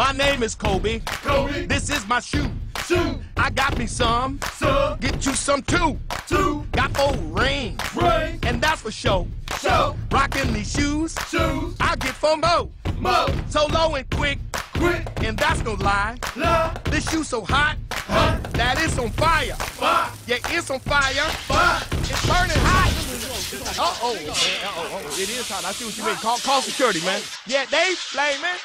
My name is Kobe. Kobe. This is my shoe. Shoe. I got me some. Some. Get you some too. Two. Got old rain. Rain. And that's for show. Show. Rocking these shoes. Shoes. I get for Mo. Mo, So low and quick. Quick. And that's no lie. Lie, This shoe so hot. Hot. That it's on fire. Fire. Yeah, it's on fire. Fire. It's burning hot. Uh oh. Uh-oh. it is hot. I see what you mean. Call, call security, man. Yeah, they flaming.